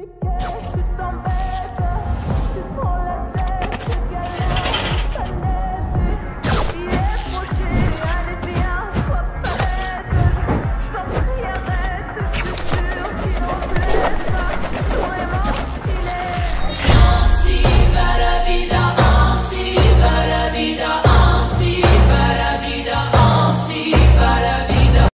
Mais